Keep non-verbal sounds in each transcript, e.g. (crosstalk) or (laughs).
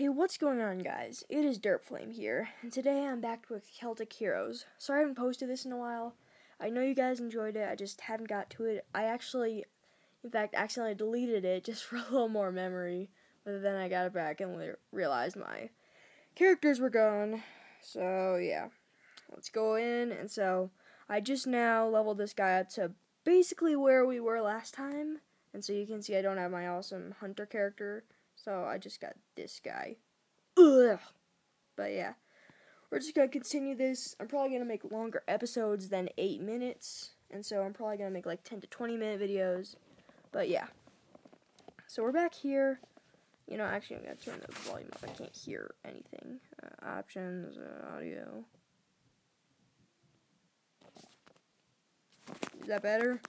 Hey, what's going on, guys? It is DerpFlame here, and today I'm back with Celtic Heroes. Sorry I haven't posted this in a while. I know you guys enjoyed it, I just haven't got to it. I actually, in fact, accidentally deleted it just (laughs) for a little more memory, but then I got it back and realized my characters were gone. So, yeah. Let's go in, and so I just now leveled this guy up to basically where we were last time. And so you can see I don't have my awesome hunter character. So I just got this guy. Ugh. But yeah. We're just to continue this. I'm probably to make longer episodes than 8 minutes. And so I'm probably to make like 10 to 20 minute videos. But yeah. So we're back here. You know, actually, I'm to turn the volume up. I can't hear anything. Uh, options, uh, audio. Is that better?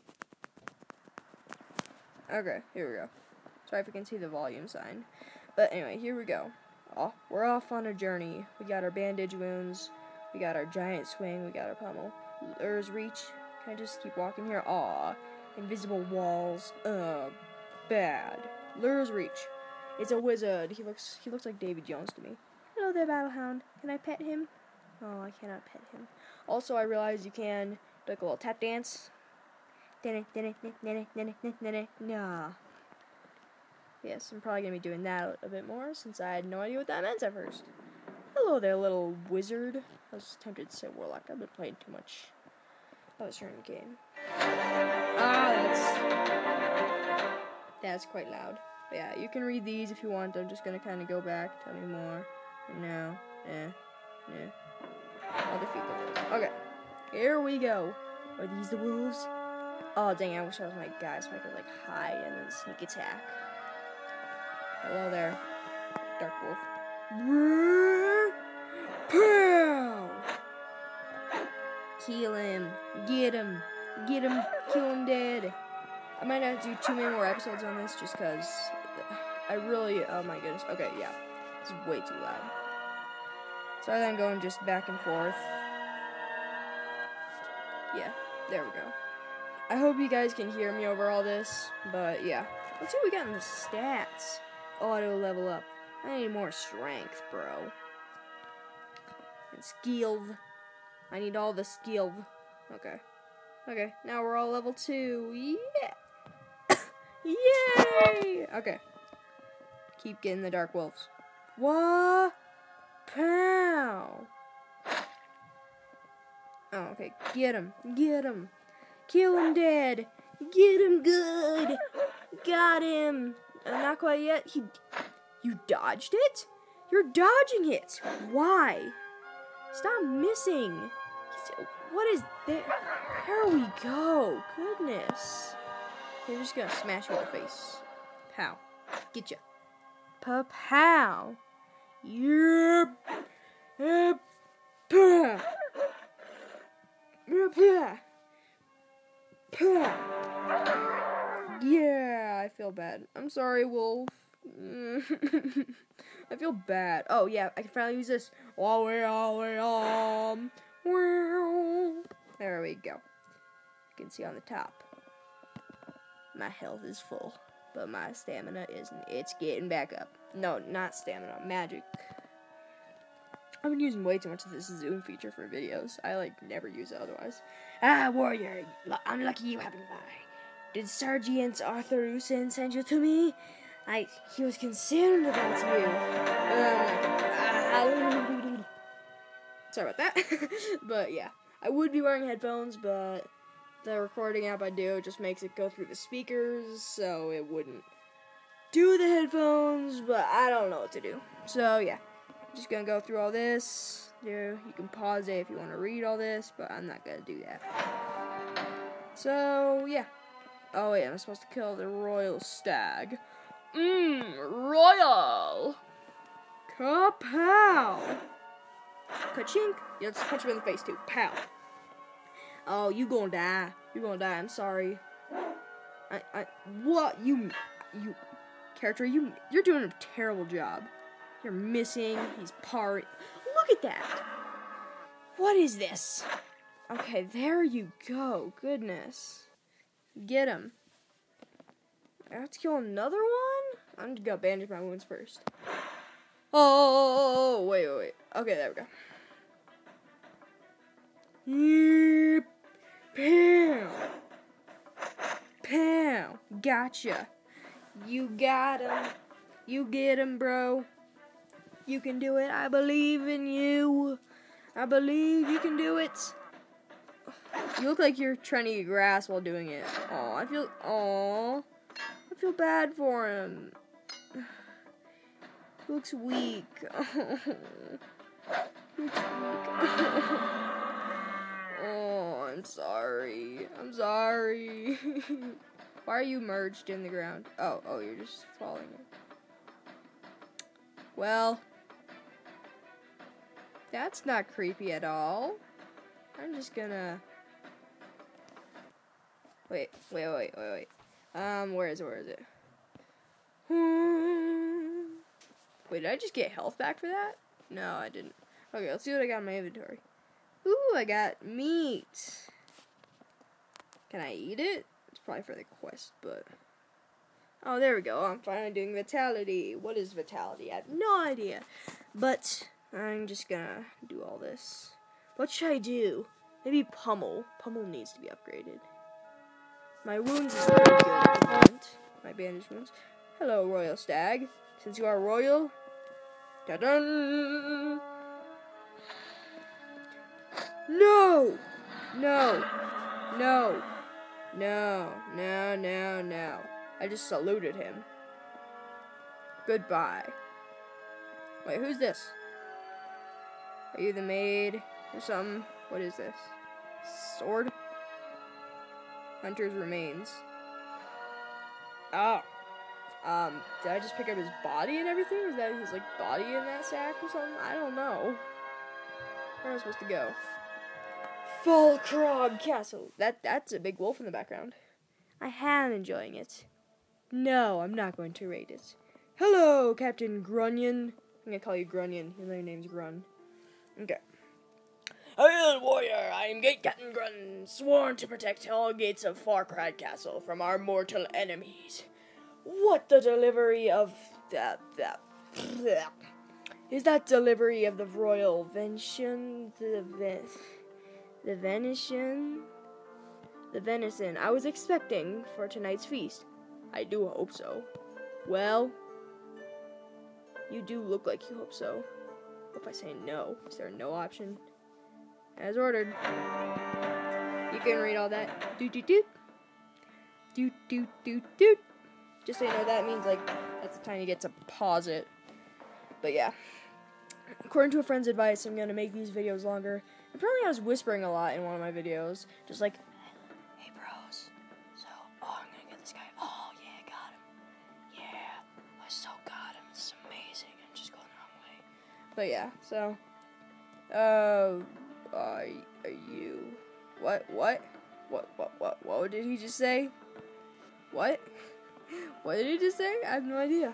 Okay, here we go. Sorry if you can see the volume sign. But anyway, here we go. Oh, we're off on a journey. We got our bandage wounds. We got our giant swing. We got our pommel. Lur's reach. Can I just keep walking here? Aw. Invisible walls. Uh, Bad. Lur's reach. It's a wizard. He looks he looks like Davy Jones to me. Hello there, Battlehound. Can I pet him? Oh, I cannot pet him. Also, I realize you can do like a little tap dance. Nah. Yes, I'm probably going to be doing that a bit more since I had no idea what that meant at first. Hello there, little wizard. I was tempted to say warlock. I've been playing too much of a certain game. Ah, that's... That's quite loud. But yeah, you can read these if you want. I'm just going to kind of go back. Tell me more. No. Eh. Yeah. I'll defeat them. Okay. Here we go. Are these the wolves? Oh, dang, I wish I was my guy so I could, like, hide and then sneak attack. Hello there, Dark Wolf. Pow! Kill him. Get him. Get him. Kill him dead. I might not do too many more episodes on this just because I really, oh my goodness. Okay, yeah. It's way too loud. So I'm going just back and forth. Yeah, there we go. I hope you guys can hear me over all this, but yeah. Let's see what we got in the stats. Auto level up. I need more strength, bro. And skill. I need all the skill. Okay. Okay, now we're all level 2. Yeah! (coughs) Yay! Okay. Keep getting the Dark Wolves. What? Pow! Oh, okay. Get him. Get him. Kill him dead. Get him good. Got him. Not quite yet. He, you dodged it? You're dodging it. Why? Stop missing. What is there? There we go. Goodness. They're just gonna smash you in the face. Pow. Get ya. Pa pow. Yep. Yep. Pow. Yeah, I feel bad. I'm sorry, Wolf. (laughs) I feel bad. Oh, yeah, I can finally use this. Um, there we go. You can see on the top. My health is full, but my stamina isn't. It's getting back up. No, not stamina, magic. I've been using way too much of this zoom feature for videos. I like never use it otherwise. Ah, warrior, I'm lucky you happened by. Did Sergeant Arthur Usen send you to me? I he was concerned about you. Um, sorry about that. (laughs) but yeah, I would be wearing headphones, but the recording app I do just makes it go through the speakers, so it wouldn't do the headphones. But I don't know what to do. So yeah I'm just gonna go through all this. There, you can pause it if you want to read all this, but I'm not gonna do that. So yeah. Oh wait, I'm supposed to kill the royal stag. Mmm, royal. Kapow. Kachink. Yeah, let's punch him in the face too. Pow. Oh, you gonna die. You gonna die. I'm sorry. I, I, what you, you, character, you, you're doing a terrible job. You're missing. He's part. Look at that. What is this? Okay, there you go. Goodness. Get him. I have to kill another one? I'm gonna bandage my wounds first. Oh, oh, oh, oh, wait, wait, wait. Okay, there we go. Pam. Pam. Gotcha. You got him. You get him, bro. You can do it. I believe in you. I believe you can do it. You look like you're trying to eat grass while doing it. Oh, I feel. Oh, I feel bad for him. (sighs) He looks weak. (laughs) he looks weak. (laughs) oh, I'm sorry. I'm sorry. (laughs) Why are you merged in the ground? Oh, oh, you're just falling. Well, that's not creepy at all. I'm just gonna. Wait, wait, wait, wait, wait. Um, where is it? Where is it? Wait, did I just get health back for that? No, I didn't. Okay, let's see what I got in my inventory. Ooh, I got meat. Can I eat it? It's probably for the quest, but. Oh, there we go. I'm finally doing vitality. What is vitality? I have no idea. But I'm just gonna do all this. What should I do? Maybe pummel. Pummel needs to be upgraded. My wounds is pretty good. My bandage wounds. Hello, Royal Stag. Since you are royal, Ta-da! No! No! No! No, no, no, no. I just saluted him. Goodbye. Wait, who's this? Are you the maid or something? What is this? Sword? Hunter's remains. Oh. Um, did I just pick up his body and everything? Is that his like body in that sack or something? I don't know. Where am I supposed to go? Falkrag Castle. That that's a big wolf in the background. I am enjoying it. No, I'm not going to rate it. Hello, Captain Grunion. I'm gonna call you Grunion. Your name's Grun. Okay. Hail, warrior! I am Gate Captain Grun, sworn to protect all gates of Falkrag Castle from our mortal enemies. What the delivery of that that is that delivery of the royal venison the ven the venison the venison I was expecting for tonight's feast. I do hope so. Well, you do look like you hope so. If I say no, is there no option? As ordered. You can read all that. Do do do. Do do do do. Just so you know, that means like that's the time you get to pause it. But yeah. According to a friend's advice, I'm gonna make these videos longer. Apparently, I was whispering a lot in one of my videos, just like, "Hey, bros, so oh, I'm gonna get this guy. Oh yeah, got him. Yeah, I so got him. It's amazing. I'm just going the wrong way. But yeah, so, uh, Uh, are, are you? What? What? What? What? What? What did he just say? What? (laughs) What did he just say? I have no idea.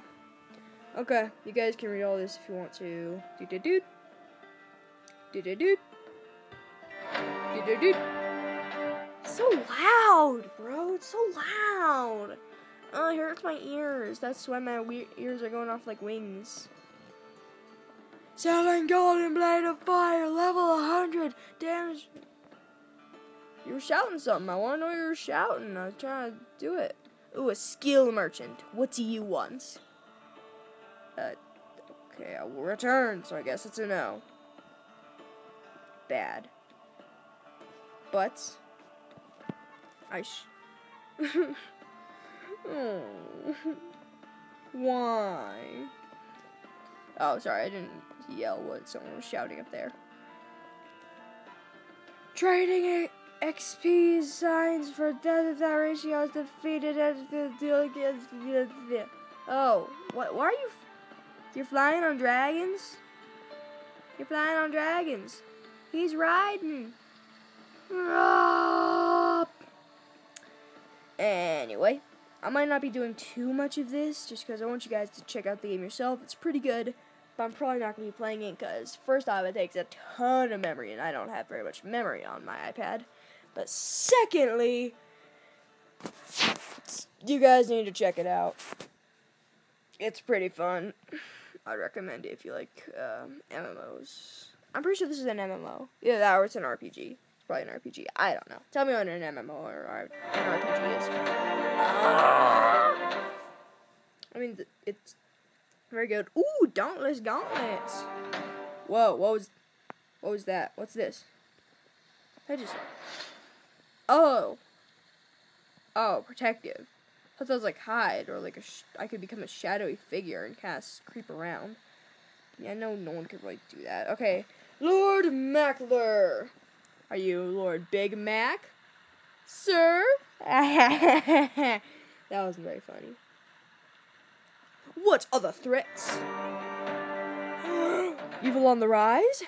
Okay, you guys can read all this if you want to. Do do do. Do do do. Do do do. So loud, bro. It's so loud. Oh, it hurts my ears. That's why my ears are going off like wings. Selling golden blade of fire, level 100, damage. You were shouting something. I want to know you were shouting. I was trying to do it. Ooh, a skill merchant. What do you want? Uh, okay, I will return, so I guess it's a no. Bad. But, I sh- oh. (laughs) Why? Oh, sorry, I didn't yell what someone was shouting up there. Trading. XP signs for death that ratio is defeated as the deal against the Oh, what? Why are you? You're flying on dragons? You're flying on dragons. He's riding. Anyway, I might not be doing too much of this just because I want you guys to check out the game yourself. It's pretty good, but I'm probably not going to be playing it because, first off, it takes a ton of memory, and I don't have very much memory on my iPad. But secondly, you guys need to check it out. It's pretty fun. I'd recommend it if you like um, MMOs. I'm pretty sure this is an MMO. Yeah, that or it's an RPG. It's probably an RPG. I don't know. Tell me what an MMO or an RPG is. I mean, it's very good. Ooh, Dauntless Gauntlets. Whoa, what was, what was that? What's this? I just, oh, oh, protective. I thought that was like hide or like a I could become a shadowy figure and cast creep around. Yeah, no, no one could really do that. Okay, Lord Mackler. Are you Lord Big Mac, sir? (laughs) that wasn't very funny. What other threats? Evil on the rise?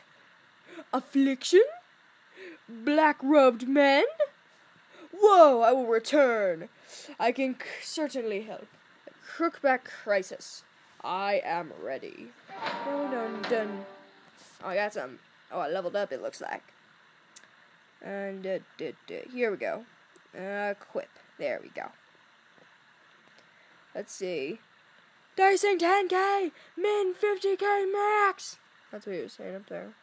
Affliction? Black robed men? Whoa, I will return. I can certainly help. Crookback Crisis. I am ready. Dun, dun, dun. Oh, I got some. Oh, I leveled up, it looks like. And uh, here we go. Uh, equip. There we go. Let's see. Dicing 10k, min 50k max. That's what he was saying up there.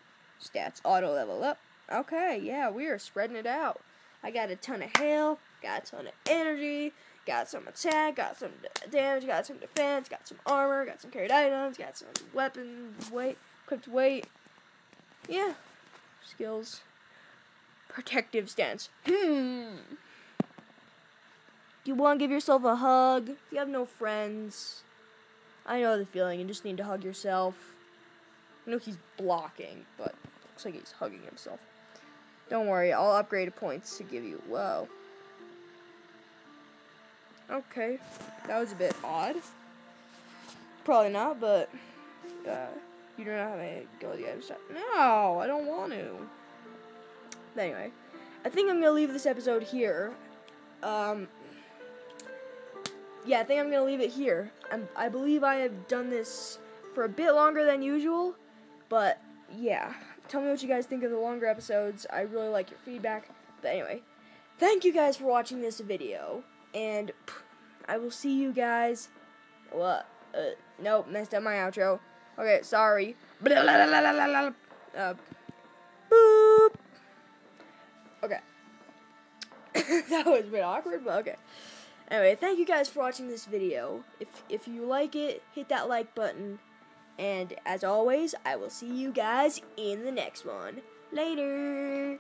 Stats auto level up. Okay, yeah, we are spreading it out. I got a ton of health, got a ton of energy, got some attack, got some damage, got some defense, got some armor, got some carried items, got some weapon weight, equipped weight. Yeah, skills. Protective stance. Hmm. Do you want to give yourself a hug? You have no friends. I know the feeling. You just need to hug yourself. I know he's blocking, but looks like he's hugging himself. Don't worry, I'll upgrade points to give you. Whoa. Okay, that was a bit odd. Probably not, but uh, you don't know how to go with the other side. No, I don't want to. But anyway, I think I'm gonna leave this episode here. Um, yeah, I think I'm gonna leave it here. I'm, I believe I have done this for a bit longer than usual, but yeah. Tell me what you guys think of the longer episodes. I really like your feedback. But anyway, thank you guys for watching this video, and I will see you guys. What? Uh, nope, messed up my outro. Okay, sorry. Uh, boop. Okay. that was a bit awkward, but okay. Anyway, thank you guys for watching this video. If if you like it, hit that like button. And as always, I will see you guys in the next one. Later.